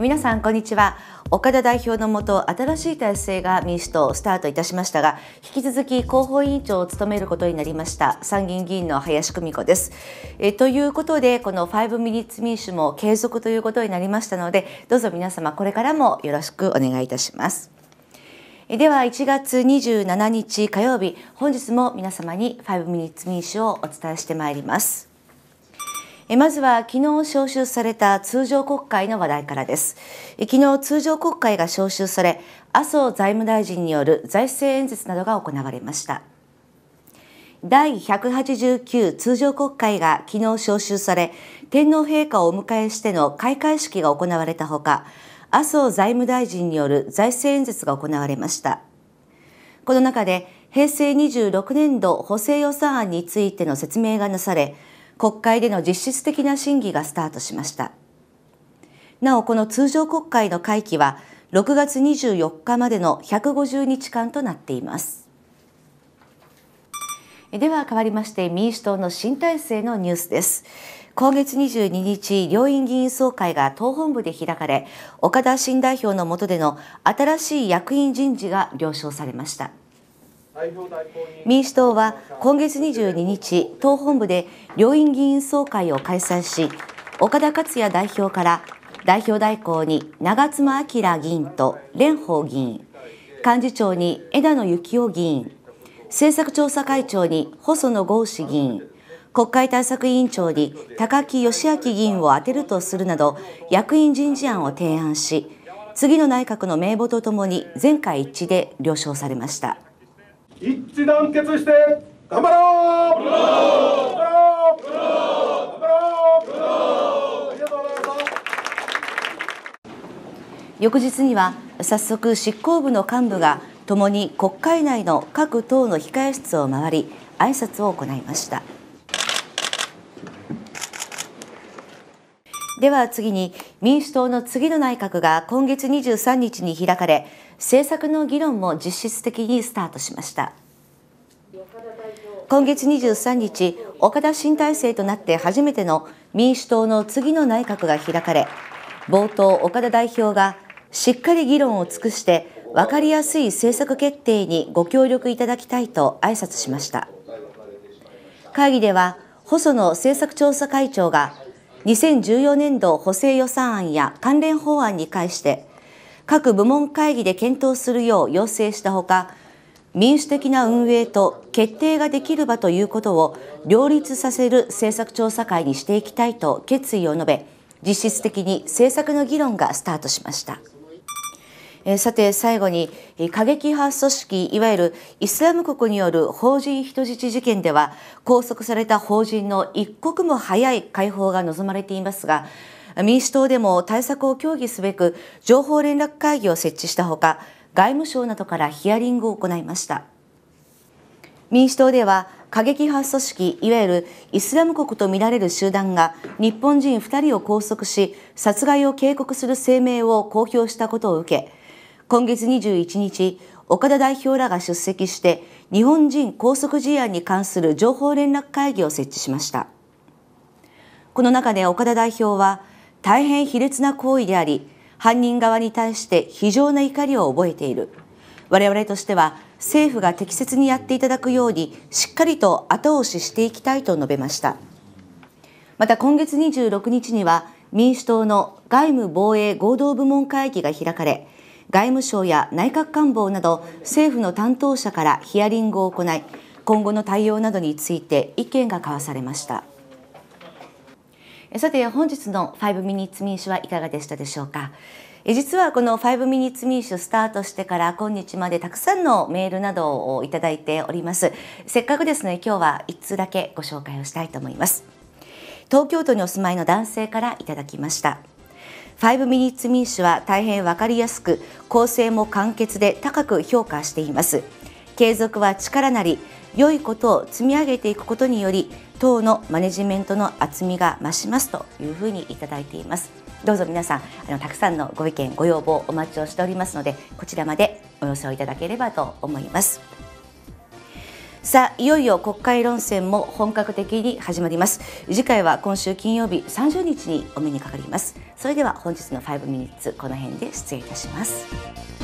皆さんこんにちは。岡田代表のもと新しい体制が民主党スタートいたしましたが引き続き広報委員長を務めることになりました参議院議員の林久美子です。えということでこの5ミニッツ民主も継続ということになりましたのでどうぞ皆様これからもよろしくお願いいたします。では1月27日火曜日本日も皆様に5ミニッツ民主をお伝えしてまいります。まずは昨日召集された通常国会の話題からです。昨日通常国会が召集され、麻生財務大臣による財政演説などが行われました。第189通常国会が昨日召集され、天皇陛下をお迎えしての開会式が行われたほか、麻生財務大臣による財政演説が行われました。この中で、平成26年度補正予算案についての説明がなされ、国会での実質的な審議がスタートしました。なお、この通常国会の会期は6月24日までの150日間となっています。では変わりまして民主党の新体制のニュースです。今月22日、両院議員総会が党本部で開かれ、岡田新代表の下での新しい役員人事が了承されました。民主党は今月22日、党本部で両院議員総会を開催し、岡田克也代表から代表代行に長妻昭議員と蓮舫議員、幹事長に枝野幸男議員、政策調査会長に細野豪志議員、国会対策委員長に高木義明議員を充てるとするなど役員人事案を提案し次の内閣の名簿とともに全会一致で了承されました。一致団結して頑張ろう。頑張ろう。翌日には早速執行部の幹部がともに国会内の各党の控え室を回り挨拶を行いましたでは次に民主党の次の内閣が今月23日に開かれ政策の議論も実質的にスタートしました。今月23日岡田新体制となって初めての民主党の次の内閣が開かれ冒頭岡田代表がしっかり議論を尽くして分かりやすい政策決定にご協力いただきたいと挨拶しました。会議では細野政策調査会長が2014年度補正予算案や関連法案に関して各部門会議で検討するよう要請したほか民主的な運営と決定ができる場ということを両立させる政策調査会にしていきたいと決意を述べ実質的に政策の議論がスタートしました。えさて最後に過激派組織いわゆるイスラム国による法人人質事件では拘束された法人の一刻も早い解放が望まれていますが民主党でも対策を協議すべく情報連絡会議を設置したほか外務省などからヒアリングを行いました。民主党では過激派組織いわゆるイスラム国とみられる集団が日本人2人を拘束し殺害を警告する声明を公表したことを受け今月21日岡田代表らが出席して日本人拘束事案に関する情報連絡会議を設置しました。この中で岡田代表は大変卑劣な行為であり、犯人側に対して非常な怒りを覚えている。我々としては政府が適切にやっていただくようにしっかりと後押ししていきたいと述べました。また今月26日には民主党の外務防衛合同部門会議が開かれ、外務省や内閣官房など政府の担当者からヒアリングを行い、今後の対応などについて意見が交わされました。さて本日の5ミニッツ民主はいかがでしたでしょうか？実はこの5ミニッツ民主スタートしてから今日までたくさんのメールなどをいただいております。せっかくですので今日は1通だけご紹介をしたいと思います。東京都にお住まいの男性からいただきました。5ミニッツ民主は大変わかりやすく構成も簡潔で高く評価しています。継続は力なり良いことを積み上げていくことにより党のマネジメントの厚みが増しますというふうにいただいています。どうぞ皆さんあのたくさんのご意見ご要望お待ちをしておりますのでこちらまでお寄せをいただければと思います。さあいよいよ国会論戦も本格的に始まります。次回は今週金曜日30日にお目にかかります。それでは本日の5ミニッツこの辺で失礼いたします。